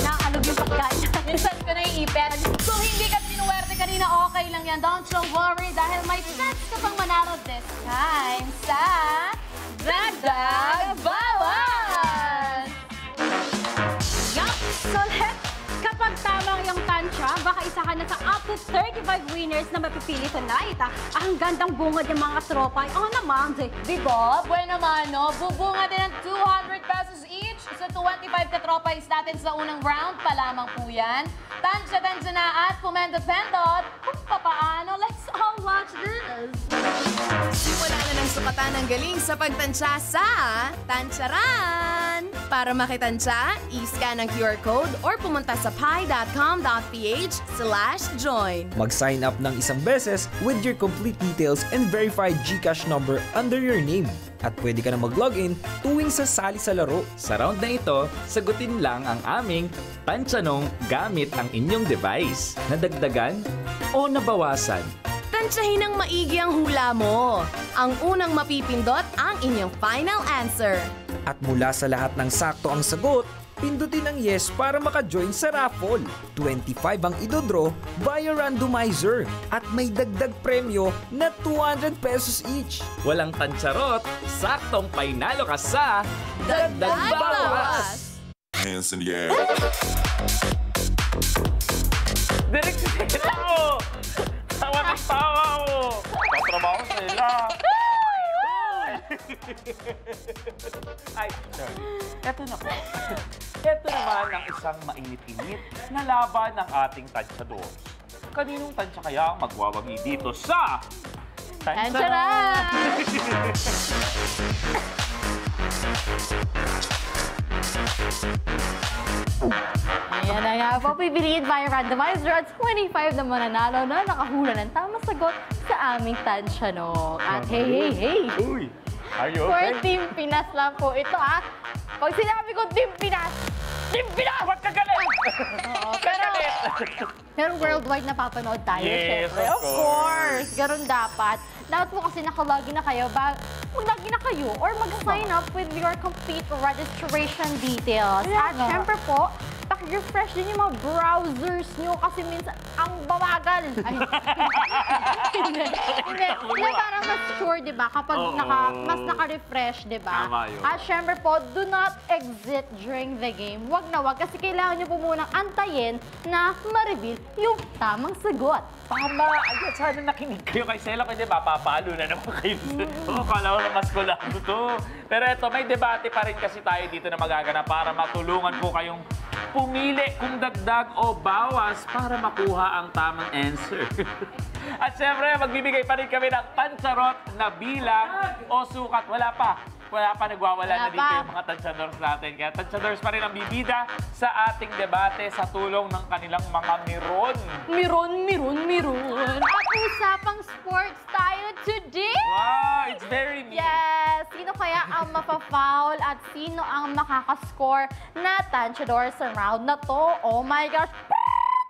Naalog yung pagkain. Minsan ko naiipit. Kung hindi ka sinuwerte kanina, okay lang yan. Don't you worry dahil may chance ka pang manalo this time sa Dagdag Bawas! Yup! So, let, tamang yung tansya, baka isa ka na sa up to 35 winners na mapipili tonight. Ah. Ang gandang bungad ng mga tropa. Oo naman, eh. Diba? Bueno mano, bubunga din ng 200 pesos each sa 25 katropais natin sa unang round pa lamang po yan. Tansya-tansya na at pumendot-pendot kung papaano. Let's all watch this! Simula na ng sukatan ng galing sa pagtansya sa Tansyaran! Para makitansya, i-scan ang QR code or pumunta sa pi.com.ph slash join. Mag-sign up ng isang beses with your complete details and verified GCash number under your name. At pwede ka na mag-login tuwing sasali sa laro. Sa round na ito, sagutin lang ang aming tansyanong gamit ang inyong device. Nadagdagan o nabawasan? Tansyahin ng maigi ang hula mo. Ang unang mapipindot ang inyong final answer. At mula sa lahat ng sakto ang sagot, pindutin ang yes para maka-join sa raffle. 25 ang idodraw via randomizer at may dagdag premyo na 200 pesos each. Walang tansyarot, saktong painalo ka sa Dagdag Bawas! Hands in the air. Direk tawa mo! Tatrabaho sila! Ay, sorry. Eto na po. Eto naman ang isang mainit-init na laban ng ating tansyador. Kaninong tansya kaya ang magwawagi dito sa... Tansyaran! Ayan na nga po, pipiliin by randomizer at 25 na mananalo na nakahula ng tamang sagot sa aming tansyanong. At hey, hey, hey! Uy! Are you For okay? Team Pinas lang po ito ah. Pag sinabi ko Team Pinas, Team Pinas! Huwag ka galit! Oo, pero, pero worldwide napapanood tayo, Yes, syempre. of Of course. Ganun dapat. Dapat po kasi nakalogin na kayo, ba, mag-login na kayo or mag-sign up with your complete registration details. At syempre po, paki-refresh din yung mga browsers nyo kasi minsan ang bawagal. Ay, hindi. Hindi. Hindi, para mas sure, di ba? Kapag naka, mas naka-refresh, di ba? At syempre po, do not exit during the game. Wag na wag kasi kailangan nyo po munang antayin na ma-reveal yung tamang sagot. Tama! Agad sana nakinig kayo kay Sela kasi mapapalo na naman kayo. Oo, kala ko na mas kulado to. Pero eto, may debate pa rin kasi tayo dito na magaganap para matulungan po kayong pumili kung dagdag o bawas para makuha ang tamang answer. At syempre, magbibigay pa rin kami ng pansarot na bilang o sukat. Wala pa. Wala pa nagwawala Wala na dito pa. yung mga tansyadors natin. Kaya tansyadors pa rin ang bibida sa ating debate sa tulong ng kanilang mga miron. Miron, miron, miron. At usapang sports tayo today. Wow, it's very me. Yes! Sino kaya ang mapafoul at sino ang makakascore na tanchador sa round na to? Oh my gosh!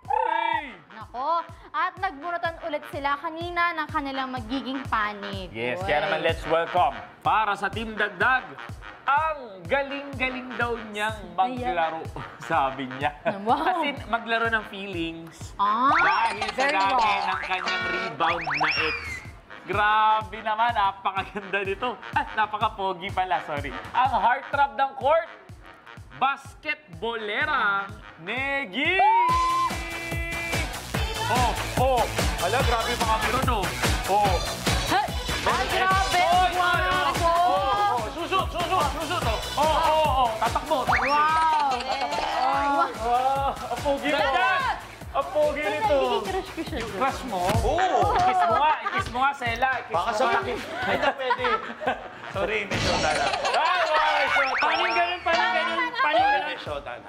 Hey! Nako! At nagbunutan ulit sila kanina ng kanilang magiging panig. Yes, Uy. kaya naman let's welcome para sa Team Dagdag ang galing-galing daw niyang maglaro, sabi niya. Wow. Kasi maglaro ng feelings Ah, dahil sa dami wrong. ng kanyang rebound na ex. Grabe naman, napakaganda nito. Ah, napaka-pogi pala, sorry. Ang heartthrob ng court, basketbolera Negi! Oh, oh. Hala, grabe mga meron, oh. Oh. Ay, grabe! Oh. Oh. Oh, oh, oh. Tatakbo. Wow! Wow, ang pogi mo. Ang pogi nito. Nagiging crush ko siya. Crush mo? Oo. Kiss mo nga, kiss mo nga, Sela. Kiss Baka sa. Ay, na pwede. Sorry, may shota na. Ay, wow, may shot. Paning ganun, paning ganun, paning ganun. May shota na.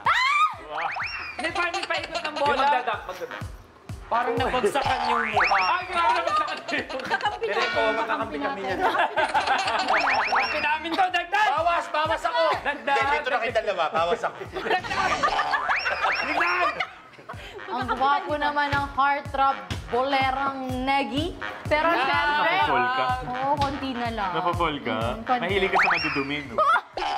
Hindi, paano paikot ng Yung bola? magdadak, magdadak. Parang nabagsakan yung mukha. Ay, grabe sa kanila. Pero ikaw, makakampi kami niyan. Kampi namin to, dagdag! Bawas, bawas ako! Dagdag! Hindi, dito na kayo dalawa, bawas ako. Dagdag! Ang gwapo naman ng heartthrob bolerang negi. Pero syempre, napapol ka. oo, konti na lang. Napapol ka? Mm. Mahilig ka sa madudumi, no?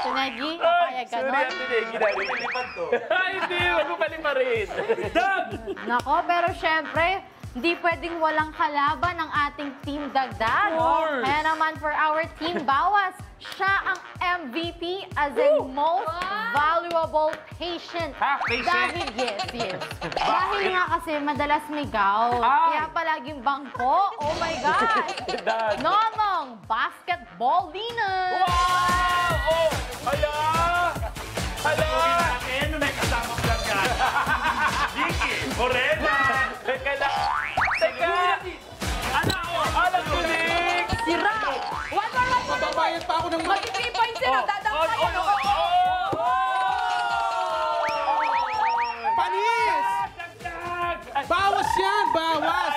Si Negi, papayag ka Sorry, nun. Ate Negi, dahil nilipad to. Ay, hindi. Huwag mo paliparin. Dab! Nako, pero syempre, hindi pwedeng walang kalaban ng ating Team Dagdag. Of course. Kaya naman for our Team Bawas, siya ang MVP as a most valuable patient. Ha? Patient? Dahil, yes, yes. Dahil nga kasi madalas may gout. Ay. Kaya palaging bangko. Oh my God! Dad. Nomong basketball Venus! Wow! Morena. Teka lang. Teka! Ano? Ano tulig? Sira! One more, one more! Babayad pa ako ng... Mag-3 points sila. Pa yan. oh, oh, Panis! Dagdag! Ay, Bawas yan! Bawas!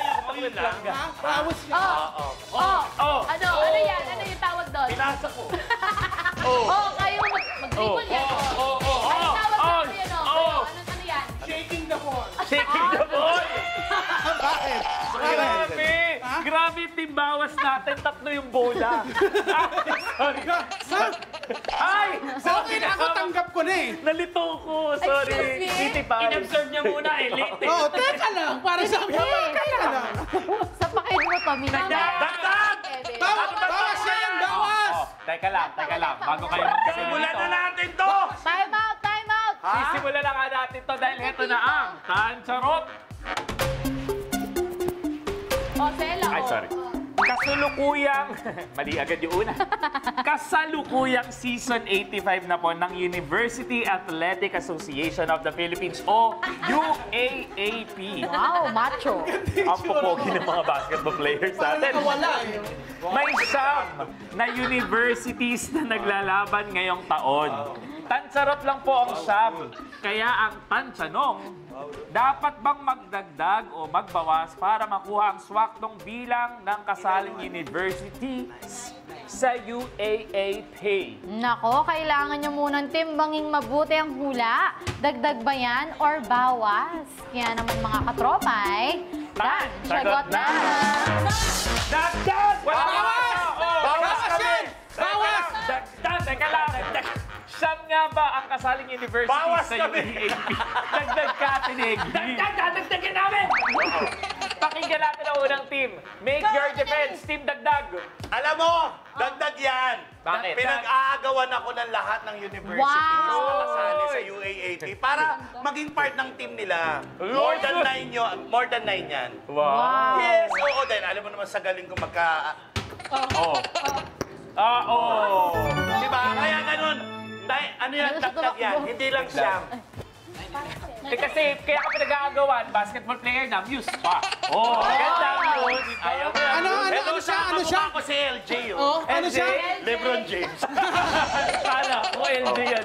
Bawas yan! Oh, oh, Oh! ano, ano yan? Ano yung tawag doon? Pinasa ko. Oh, kayo mag- mag-dribble yan. Oh, Bakit? Grabe! Grabe yung timbawas natin. Tatlo yung bola. Ay, sorry. Ay! Bakit ako tanggap ko na eh? Nalito ko. Sorry. Excuse me? In-observe niya muna eh. Late eh. Oo, teka lang! Para sa akin, teka lang! Sa pakid mo to, minama. Dagdag! Bawas! Bawas yan! Bawas! Oh, teka lang, teka lang. Bago kayo magsimulan Simulan na natin to. Time out, time out! Sisimulan na nga natin to dahil ito na ang Tancharot. Kasulukuyang, mali agad yung una. Kasalukuyang season 85 na po ng University Athletic Association of the Philippines o UAAP. Wow, macho. Ang pupogi ng mga basketball players natin. Wala eh. May siyam na universities na naglalaban ngayong taon. Tansarot lang po ang siyam. Kaya ang tansanong, dapat bang magdagdag o magbawas para makuha ang swaktong bilang ng kasaling university sa UAAP? Nako, kailangan nyo munang timbanging mabuti ang hula. Dagdag ba yan or bawas? Kaya naman mga katropay, Dan, sagot na! Dagdag! Bawas! Bawas kami! Bawas! Dagdag! Teka lang! Siyam nga ba ang kasaling university Bawas sa kami! UAAP? Dagdag ka, tinig! Dagdag! Dadagdagan namin! Pakinggan natin ang unang team. Make your defense, Team Dagdag! Alam mo, dagdag yan. Bakit? Pinag-aagawan ako ng lahat ng universities Wow! na kasali sa UAAP para maging part ng team nila. More than nine yun. More than nine yan. Wow! Yes, oo din. Alam mo naman sa galing ko magka... Oh. Ah, oh. Diba? Kaya ganun. Dahil, ano yan, Ano sa dagdag yan. Hindi lang siyam. Eh kasi, kaya ka pinag-aagawan, basketball player na, Muse pa. Oh, ganda, Muse. Ayaw mo yan. Ano, ano, ano siya? Ano siya? ko si LJ, Oh, oh. ano siya? Lebron James. Kala ko, LJ yan.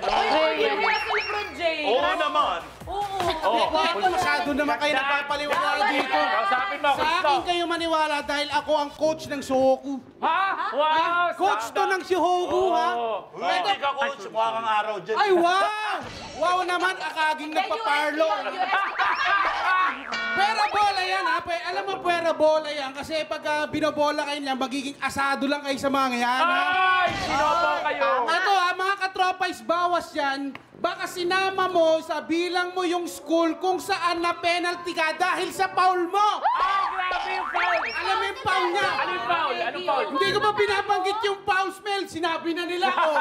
No? Oo naman. Ako masyado naman kayo nagpapaliwala dito. Kausapin mo, Sa akin kayo maniwala dahil ako ang coach ng Suhoku. Ha? Wow! Coach to ng Suhoku, ha? Oh. Hindi ka coach, mukha kang araw dyan. Ay, wow! Wow naman, akaging nagpaparlo. Pera bola yan, ha? Pe- alam mo, pera bola yan. Kasi pag ah, binobola kayo niyan, magiging asado lang kayo sa mga yan, ha? Ay! Sinopo kayo! Ito ha, katropais, bawas yan. Baka sinama mo sa bilang mo yung school kung saan na penalty ka dahil sa foul mo. Ah, grabe yung foul! Alam mo yung foul niya? Ano yung foul? Anong foul? Hindi ko ba binabanggit yung foul smell? Sinabi na nila ko.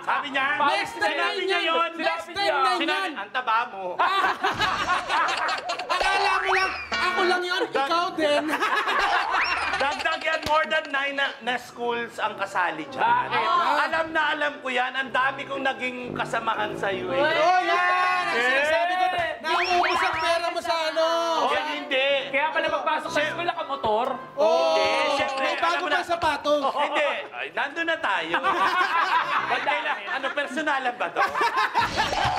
Sabi niya, Next time sinabi na yun. Next Sinabi time na Sinabi, yan. ang taba mo. nine na, na schools ang kasali dyan. Bakit? Alam na alam ko yan. Ang dami kong naging kasamahan sa UAA. oh, yan! Ang sinasabi ko, nauubos ang pera mo sa ano. Oh, hindi. Kaya pala magpasok sa school, nakamotor. Oh, Hindi, syempre, may bago pa sapatos. Hindi. Ay, nandun na tayo. Ba't kaila- ano, personalan ba to?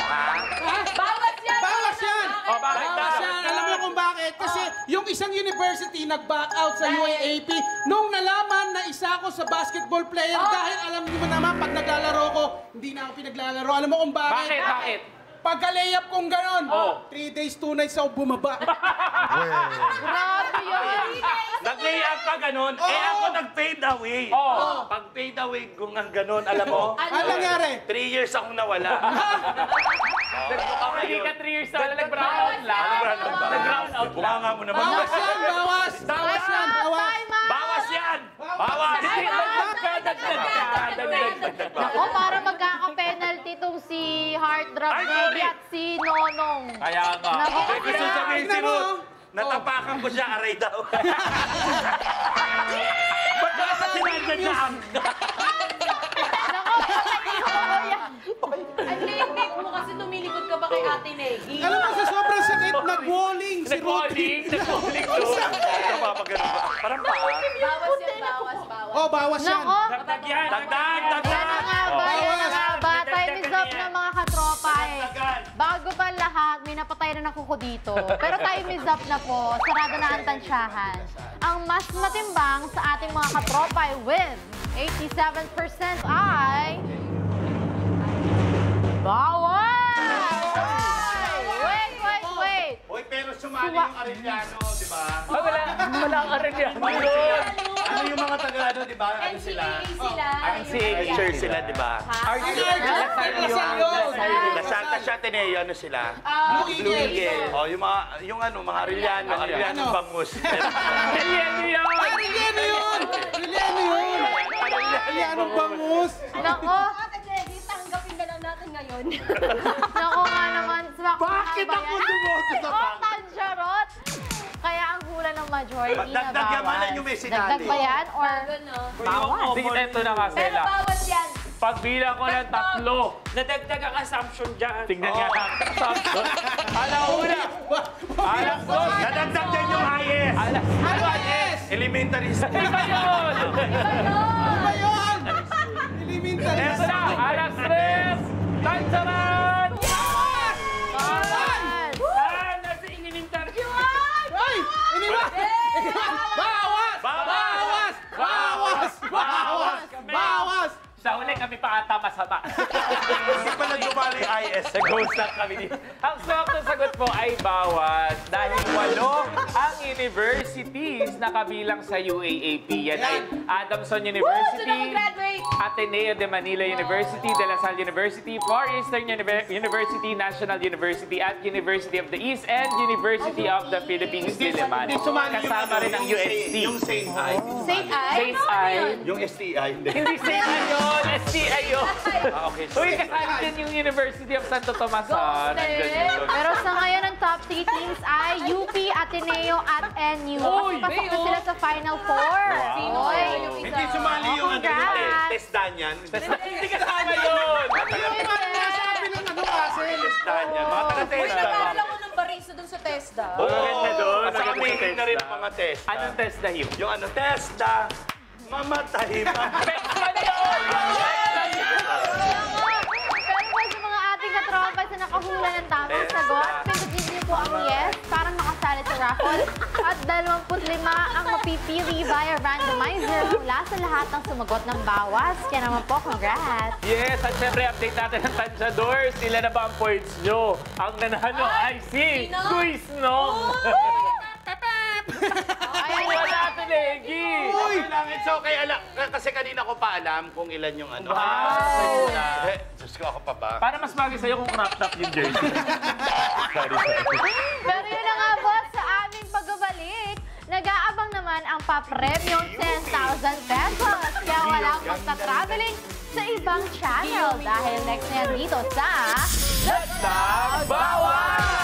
Bawas yan! Isang university nag-back out sa UAAP nung nalaman na isa ako sa basketball player dahil alam niyo naman pag naglalaro ko, hindi na ako pinaglalaro. Alam mo kung bakit? Bakit? Bakit? Pagka-layup kong ganon, Oh. 3 days, 2 nights ako bumaba. Grabe yun. Nag-lay up ka ganun, eh ako nag-fade away. Oo. Pag fade away kung ang ganun, alam mo, Ano nangyari? 3 years akong nawala. Hindi ka 3 years na wala, nag-brown out lang. Nag-brown out lang. Bumanga mo naman. Bawas yan, bawas! Bawas yan, bawas! Bawas yan! Bawas! Ako, para magkaka-penalty tong si Ay, Baby at si Nonong. Kaya nga. May gusto sabihin si. Ruth, natapakan ko siya, aray daw. Ba't ba sa sinadya niya ang... Ate Negi? Alam mo, sa sobrang sakit, nag-walling si Ruth. Nag-calling, nag-calling doon. Napapagano ba? Parang paa. Bawas yan, bawas, bawas. Oh, bawas yan. Nako, Dagdag yan. Dagdag, dagdag! nga ba. Time is up na mga katropa eh. Bago pa lahat, may napatay na ng kuko dito. Pero time is up na po. Sarado na ang tansyahan. Ang mas matimbang sa ating mga katropa ay with 87% ay... Bawal! Sumali yung Arellano, di ba? Ah, wala, wala rin yan. Ano yung mga taga ano, di ba? Ano sila? NCAA sila. NCAA. Church sila, di ba? Are you La Santa siya, Ateneo, ano sila? Ah, Blue Eagle. Oh, yung mga, yung ano, mga Arellano, Arellano Ano? bangus. Yan yun! Ariliano yun! Ariliano yun! Ariliano bangus! Nako, tanggapin na lang natin ngayon. nako nga naman. Swak Bakit ako dumoto sa Oh, majority na Dagdag bawal. malay nyo may sinali. Dagdag ba yan? Or Ano? Sige, ito na nga, Pero bawas yan. Pagbilang ko ng tatlo, Nadagdag ang assumption dyan. tingnan nga ang assumption. Alam una, alas dos, Nadagdag din yung highest. alas Ano yes? Elementary school. Iba yun! Ano ba yun? Elementary. Eto na, alas Bawas! Kami pa ata masama. Hindi pala dumali IS. Nag-ghost lang kami dito. Ang saktong sagot po ay bawas dahil walo ang universities na kabilang sa UAAP. Yan ay Adamson University? Ateneo de Manila University, De La Salle University, Far Eastern Univer- University, National University at University of the East and University of the Philippines, Diliman. Kasama ano, rin ang UST. Yung Saint I. Saint Ay? Saint I. Yung STI, hindi. Saint I yun, STI yun. Ah, okay. Uy, kasali din yung University of Santo Tomas. ah. Nandyan yun. Pero sa ngayon, ang top 3 teams ay UP, Ateneo, at NU. Uy, Kasi pasok na sila sa Final Four. Sino Oy. yung isa? Hindi sumali yung ano, yung Congrats. test- test danyan. Hindi kasama yun. Sabi ng ano kasi? Test danyan. Mga Uy, taga-test. nabala ko ng barista dun sa TESDA. Oo, Maganda doon, maganda sa hint na rin ang mga test. Anong test na yun? Yung ano, test na mamatay. Pero raffle. At 25 ang mapipili via randomizer mula sa lahat ng sumagot ng bawas. Kaya naman po, congrats! Yes, at syempre update natin ang tansyadors. Sila na ba ang points nyo? Ang nanalo ay si Sino? Quiz Nong. Ay, Wala natin, Egi. Uy! lang, it's okay. Ala, kasi kanina ko pa alam kung ilan yung ano. Wow. Eh, Diyos ko, ako pa ba? Para mas bagay sa'yo kung crop top yung jersey. sorry, sorry. Pero yun na nga po, naman ang papremyong 10,000 pesos. Kaya walang magta-traveling sa ibang channel dahil next na yan dito sa... Bawal!